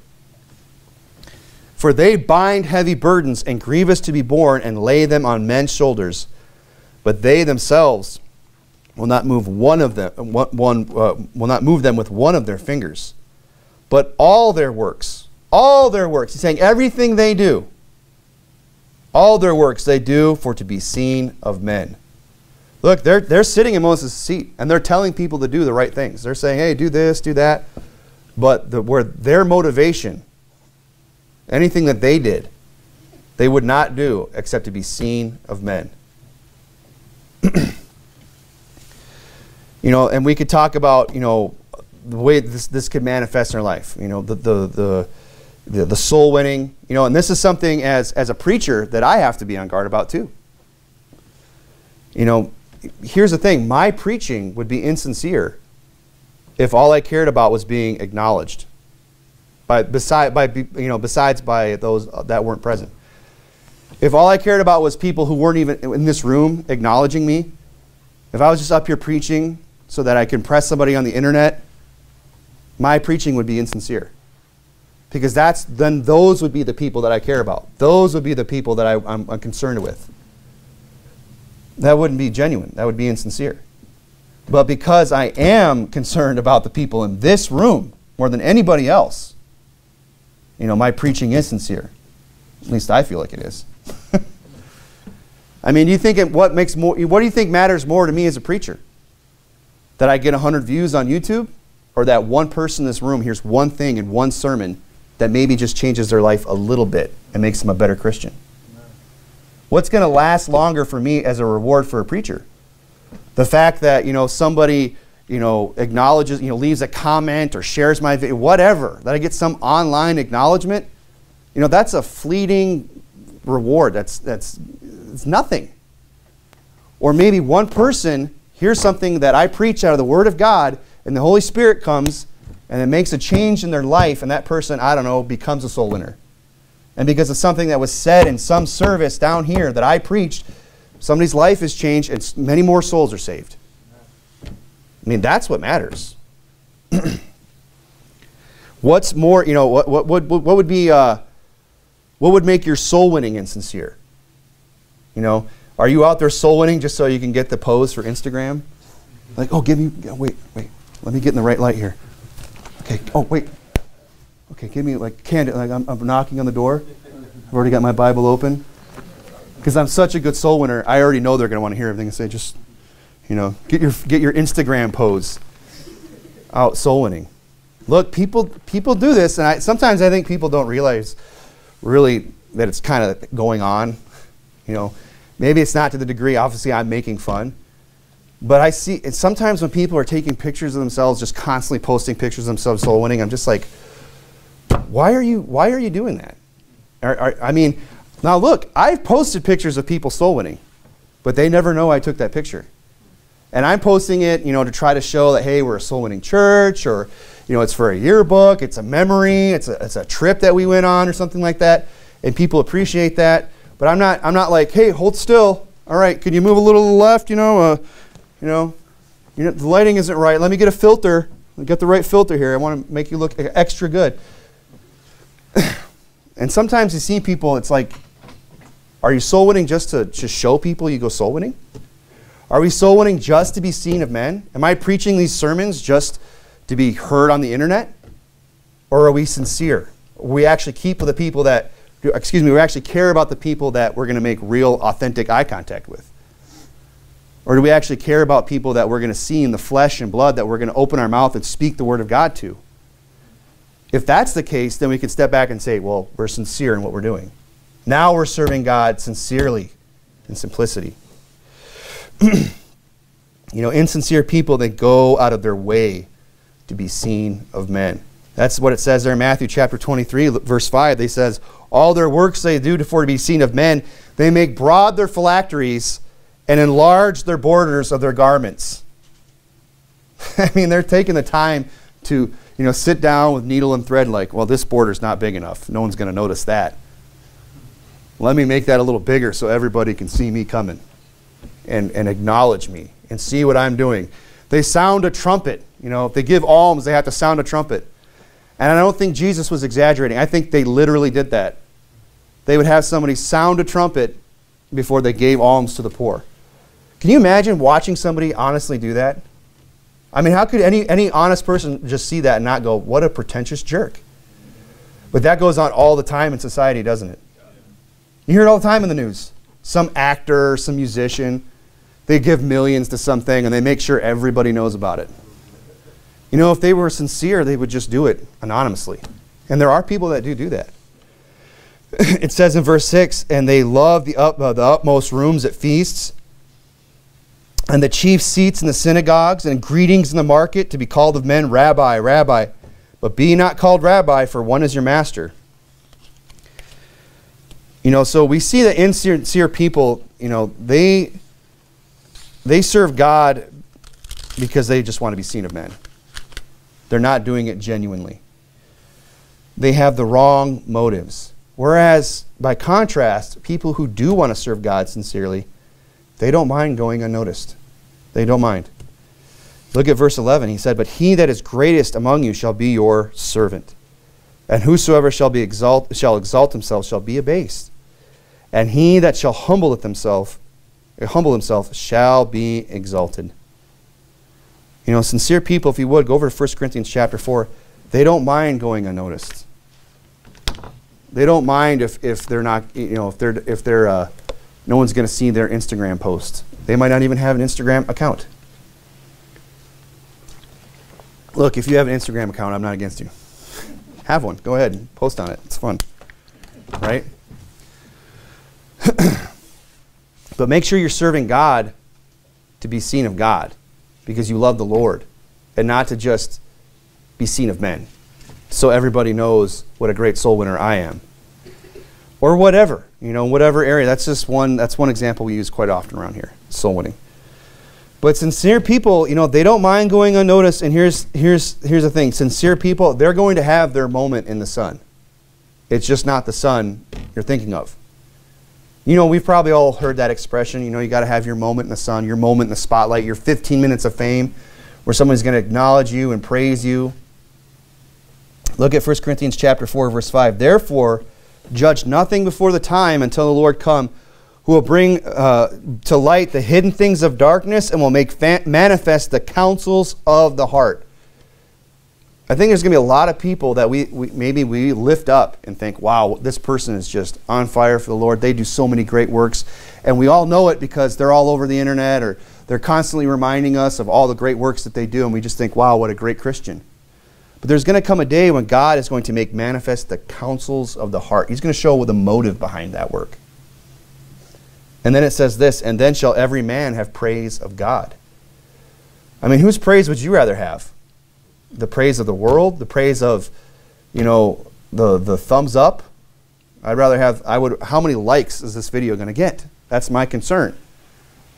For they bind heavy burdens and grievous to be borne and lay them on men's shoulders, but they themselves will not move one of them one, uh, will not move them with one of their fingers. But all their works all their works he's saying everything they do all their works they do for to be seen of men. Look they're, they're sitting in moses' seat and they're telling people to do the right things. They're saying hey do this do that. But the, where their motivation anything that they did they would not do except to be seen of men you know, and we could talk about, you know, the way this, this could manifest in our life, you know, the, the, the, the, the soul winning, you know, and this is something as, as a preacher that I have to be on guard about too. You know, here's the thing my preaching would be insincere if all I cared about was being acknowledged by, beside, by, you know, besides by those that weren't present. If all I cared about was people who weren't even in this room acknowledging me, if I was just up here preaching so that I can press somebody on the internet, my preaching would be insincere. Because that's then those would be the people that I care about. Those would be the people that I, I'm, I'm concerned with. That wouldn't be genuine. That would be insincere. But because I am concerned about the people in this room more than anybody else, you know, my preaching is sincere. At least I feel like it is. I mean, you think what makes more? What do you think matters more to me as a preacher? That I get 100 views on YouTube, or that one person in this room hears one thing in one sermon that maybe just changes their life a little bit and makes them a better Christian? What's going to last longer for me as a reward for a preacher? The fact that you know somebody you know acknowledges, you know, leaves a comment or shares my video, whatever. That I get some online acknowledgement. You know, that's a fleeting reward. That's that's it's nothing. Or maybe one person hears something that I preach out of the Word of God, and the Holy Spirit comes and it makes a change in their life, and that person, I don't know, becomes a soul winner. And because of something that was said in some service down here that I preached, Somebody's life is changed and many more souls are saved. I mean, that's what matters. What's more, you know, what, what, what, what would be, uh, what would make your soul winning insincere? You know, are you out there soul winning just so you can get the pose for Instagram? Like, oh, give me, wait, wait, let me get in the right light here. Okay, oh, wait. Okay, give me like candy, like I'm, I'm knocking on the door. I've already got my Bible open. Because I'm such a good soul winner, I already know they're going to want to hear everything and say, just, you know, get your, get your Instagram pose out soul winning. Look, people, people do this, and I, sometimes I think people don't realize really that it's kind of going on. You know, maybe it's not to the degree, obviously, I'm making fun. But I see, and sometimes when people are taking pictures of themselves, just constantly posting pictures of themselves soul winning, I'm just like, why are you, why are you doing that? Are, are, I mean, now look, I've posted pictures of people soul winning, but they never know I took that picture. And I'm posting it, you know, to try to show that, hey, we're a soul winning church, or, you know, it's for a yearbook, it's a memory, it's a, it's a trip that we went on, or something like that. And people appreciate that. But I'm not, I'm not like, hey, hold still. All right, can you move a little to the left? You know, uh, you know, you know, the lighting isn't right. Let me get a filter. Get the right filter here. I want to make you look extra good. and sometimes you see people, it's like, are you soul winning just to just show people you go soul winning? Are we soul winning just to be seen of men? Am I preaching these sermons just to be heard on the internet? Or are we sincere? We actually keep the people that, excuse me, we actually care about the people that we're going to make real, authentic eye contact with? Or do we actually care about people that we're going to see in the flesh and blood that we're going to open our mouth and speak the word of God to? If that's the case, then we can step back and say, well, we're sincere in what we're doing. Now we're serving God sincerely in simplicity. you know, insincere people, they go out of their way to be seen of men. That's what it says there in Matthew chapter 23, verse 5. They says, All their works they do for to be seen of men. They make broad their phylacteries and enlarge their borders of their garments. I mean, they're taking the time to, you know, sit down with needle and thread like, well, this border's not big enough. No one's going to notice that. Let me make that a little bigger so everybody can see me coming and, and acknowledge me and see what I'm doing. They sound a trumpet. You know, if they give alms, they have to sound a trumpet. And I don't think Jesus was exaggerating. I think they literally did that. They would have somebody sound a trumpet before they gave alms to the poor. Can you imagine watching somebody honestly do that? I mean, how could any, any honest person just see that and not go, what a pretentious jerk? But that goes on all the time in society, doesn't it? You hear it all the time in the news. Some actor, some musician, they give millions to something and they make sure everybody knows about it. You know, if they were sincere, they would just do it anonymously. And there are people that do do that. it says in verse 6 and they love the, up, uh, the utmost rooms at feasts and the chief seats in the synagogues and greetings in the market to be called of men rabbi rabbi but be not called rabbi for one is your master you know so we see that insincere people you know they they serve god because they just want to be seen of men they're not doing it genuinely they have the wrong motives Whereas, by contrast, people who do want to serve God sincerely, they don't mind going unnoticed. They don't mind. Look at verse 11. He said, But he that is greatest among you shall be your servant. And whosoever shall, be exalt, shall exalt himself shall be abased. And he that shall humble himself, humble himself shall be exalted. You know, sincere people, if you would, go over to 1 Corinthians chapter 4. They don't mind going unnoticed they don't mind if, if they're not, you know, if they're, if they're, uh, no one's going to see their Instagram post. They might not even have an Instagram account. Look, if you have an Instagram account, I'm not against you. Have one. Go ahead. Post on it. It's fun. Right? but make sure you're serving God to be seen of God because you love the Lord and not to just be seen of men so everybody knows what a great soul winner I am. Or whatever, you know, whatever area. That's just one that's one example we use quite often around here, soul winning. But sincere people, you know, they don't mind going unnoticed. And here's here's here's the thing: sincere people, they're going to have their moment in the sun. It's just not the sun you're thinking of. You know, we've probably all heard that expression. You know, you got to have your moment in the sun, your moment in the spotlight, your 15 minutes of fame where someone's going to acknowledge you and praise you. Look at 1 Corinthians chapter 4 verse 5. Therefore, judge nothing before the time until the Lord come, who will bring uh, to light the hidden things of darkness and will make manifest the counsels of the heart. I think there's going to be a lot of people that we, we, maybe we lift up and think, wow, this person is just on fire for the Lord. They do so many great works. And we all know it because they're all over the internet or they're constantly reminding us of all the great works that they do. And we just think, wow, what a great Christian. But there's going to come a day when God is going to make manifest the counsels of the heart. He's going to show the motive behind that work. And then it says this, and then shall every man have praise of God. I mean, whose praise would you rather have? The praise of the world, the praise of, you know, the, the thumbs up. I'd rather have, I would, how many likes is this video going to get? That's my concern,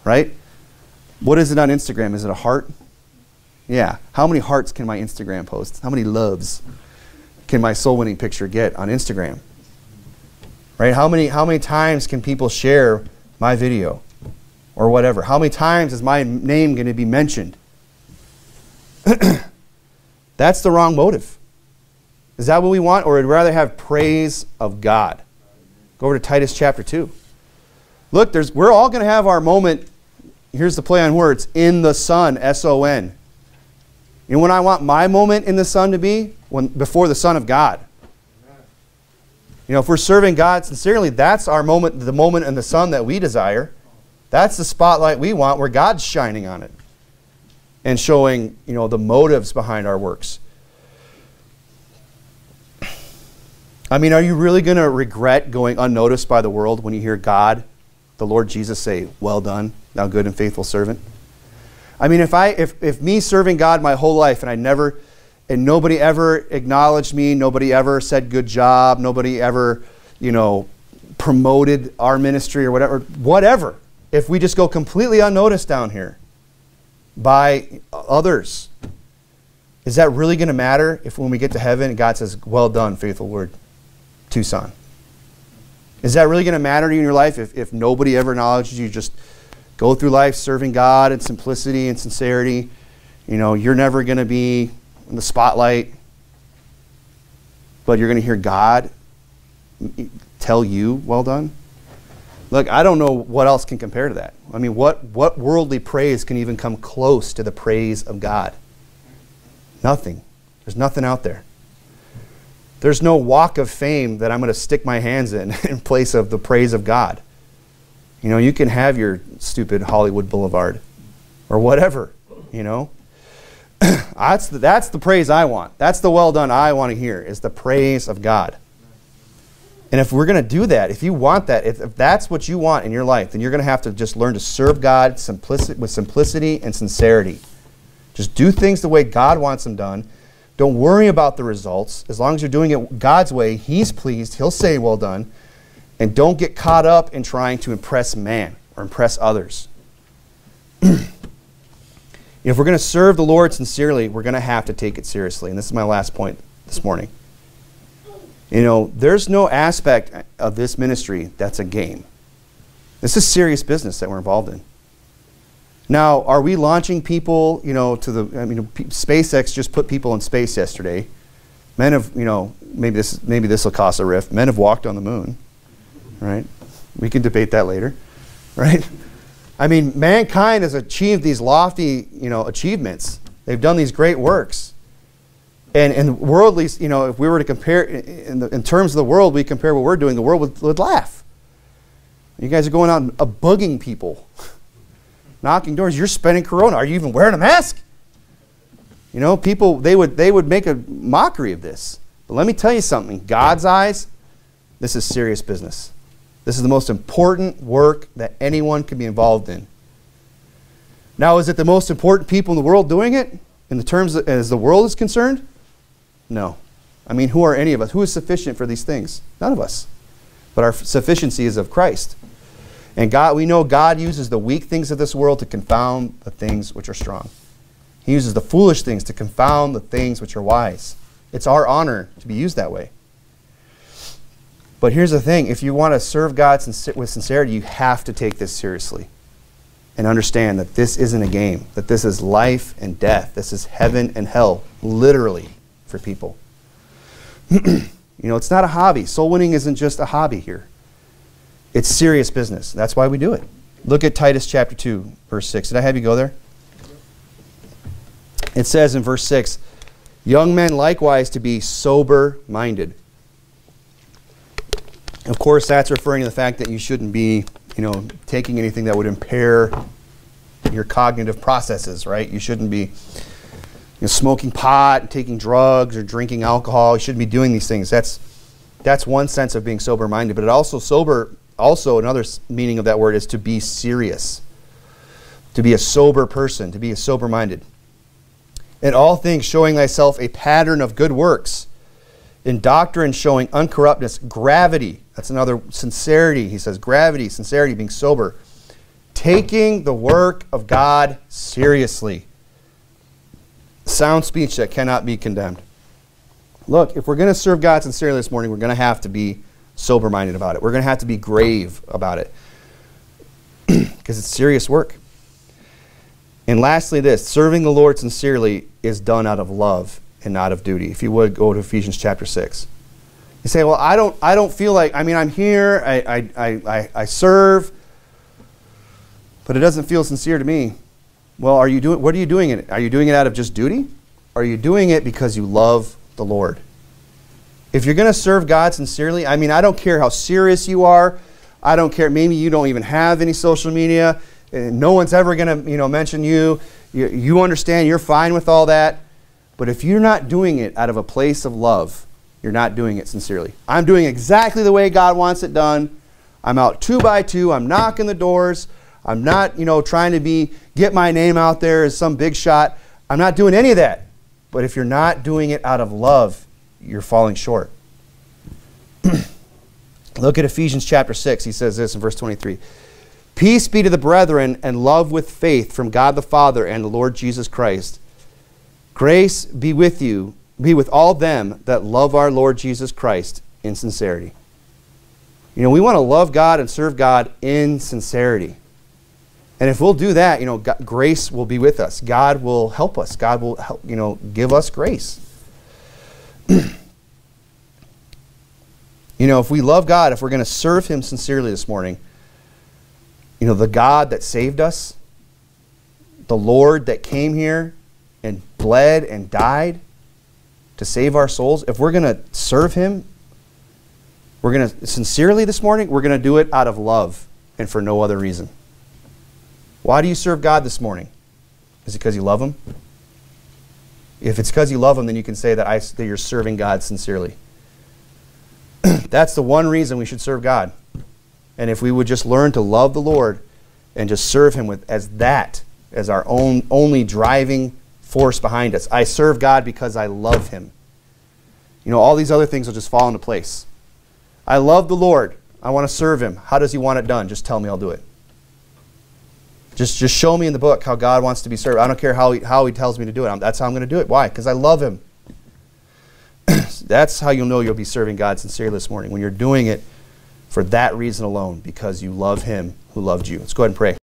right? What is it on Instagram? Is it a heart? Yeah. How many hearts can my Instagram post? How many loves can my soul winning picture get on Instagram? Right? How many, how many times can people share my video or whatever? How many times is my name going to be mentioned? That's the wrong motive. Is that what we want? Or would rather have praise of God? Go over to Titus chapter 2. Look, there's, we're all going to have our moment. Here's the play on words in the Son, S O N. You know when I want my moment in the Son to be? When, before the Son of God. You know, if we're serving God sincerely, that's our moment, the moment in the Son that we desire. That's the spotlight we want where God's shining on it and showing you know the motives behind our works. I mean, are you really going to regret going unnoticed by the world when you hear God, the Lord Jesus, say, Well done, thou good and faithful servant? I mean, if I if, if me serving God my whole life and I never and nobody ever acknowledged me, nobody ever said good job, nobody ever, you know, promoted our ministry or whatever, whatever. If we just go completely unnoticed down here, by others. Is that really going to matter if when we get to heaven God says, Well done, faithful word, Tucson? Is that really going to matter to you in your life if, if nobody ever acknowledges you? Just go through life serving God in simplicity and sincerity. You know, you're never going to be in the spotlight, but you're going to hear God tell you, Well done. Look, I don't know what else can compare to that. I mean, what, what worldly praise can even come close to the praise of God? Nothing. There's nothing out there. There's no walk of fame that I'm going to stick my hands in in place of the praise of God. You know, you can have your stupid Hollywood Boulevard or whatever, you know. that's, the, that's the praise I want. That's the well done I want to hear, is the praise of God. And if we're going to do that, if you want that, if, if, that's what you want in your life, then you're going to have to just learn to serve God with simplicity and sincerity. Just do things the way God wants them done. Don't worry about the results. As long as you're doing it God's way, He's pleased. He'll say, Well done. And don't get caught up in trying to impress man or impress others. if we're going to serve the Lord sincerely, we're going to have to take it seriously. And this is my last point this morning. You know, there's no aspect of this ministry that's a game. This is serious business that we're involved in. Now, are we launching people, you know, to the, I mean, SpaceX just put people in space yesterday. Men have, you know, maybe this, maybe this will cause a rift. Men have walked on the moon, right? We can debate that later, right? I mean, mankind has achieved these lofty, you know, achievements. They've done these great works. And, and worldly, you know, if we were to compare, in, the, in terms of the world, we compare what we're doing, the world would, would laugh. You guys are going out and uh, bugging people, knocking doors. You're spending corona. Are you even wearing a mask? You know, people, they would, they would make a mockery of this. But let me tell you something God's eyes, this is serious business. This is the most important work that anyone can be involved in. Now, is it the most important people in the world doing it, in the terms of, as the world is concerned? No. I mean, who are any of us? Who is sufficient for these things? None of us. But our sufficiency is of Christ. And God, we know God uses the weak things of this world to confound the things which are strong. He uses the foolish things to confound the things which are wise. It's our honor to be used that way. But here's the thing if you want to serve God with sincerity, you have to take this seriously and understand that this isn't a game, that this is life and death. This is heaven and hell, literally, for people. you know, it's not a hobby. Soul winning isn't just a hobby here, it's serious business. That's why we do it. Look at Titus chapter 2, verse 6. Did I have you go there? It says in verse 6 Young men likewise to be sober minded of course, that's referring to the fact that you shouldn't be, you know, taking anything that would impair your cognitive processes, right? You shouldn't be know, smoking pot, and taking drugs, or drinking alcohol. You shouldn't be doing these things. That's that's one sense of being sober-minded. But it also sober. Also, another meaning of that word is to be serious, to be a sober person, to be a sober-minded. In all things, showing thyself a pattern of good works in doctrine showing uncorruptness, gravity. That's another sincerity. He says gravity, sincerity, being sober. Taking the work of God seriously. Sound speech that cannot be condemned. Look, if we're going to serve God sincerely this morning, we're going to have to be sober minded about it. We're going to have to be grave about it because it's serious work. And lastly, this serving the Lord sincerely is done out of love and not of duty. If you would go to Ephesians chapter 6. You say, well, I don't, I don't feel like, I mean, I'm here, I, I, I, I serve, but it doesn't feel sincere to me. Well, are you doing, what are you doing it? Are you doing it out of just duty? Are you doing it because you love the Lord? If you're going to serve God sincerely, I mean, I don't care how serious you are. I don't care. Maybe you don't even have any social media. No one's ever going to, you know, mention you. you. You understand. You're fine with all that. But if you're not doing it out of a place of love, you're not doing it sincerely. I'm doing exactly the way God wants it done. I'm out two by two. I'm knocking the doors. I'm not, you know, trying to be get my name out there as some big shot. I'm not doing any of that. But if you're not doing it out of love, you're falling short. Look at Ephesians chapter 6. He says this in verse 23. Peace be to the brethren and love with faith from God the Father and the Lord Jesus Christ Grace be with you, be with all them that love our Lord Jesus Christ in sincerity. You know, we want to love God and serve God in sincerity. And if we'll do that, you know, God, grace will be with us. God will help us. God will help, you know, give us grace. you know, if we love God, if we're going to serve Him sincerely this morning, you know, the God that saved us, the Lord that came here and bled and died to save our souls, if we're going to serve Him, we're going to sincerely this morning, we're going to do it out of love and for no other reason. Why do you serve God this morning? Is it because you love Him? If it's because you love Him, then you can say that, I, that you're serving God sincerely. That's the one reason we should serve God. And if we would just learn to love the Lord and just serve Him with as that, as our own only driving force behind us. I serve God because I love Him. You know, all these other things will just fall into place. I love the Lord. I want to serve Him. How does He want it done? Just tell me, I'll do it. Just, just show me in the book how God wants to be served. I don't care how He, how he tells me to do it. I'm, that's how I'm going to do it. Why? Because I love Him. that's how you'll know you'll be serving God sincerely this morning, when you're doing it for that reason alone, because you love Him who loved you. Let's go ahead and pray.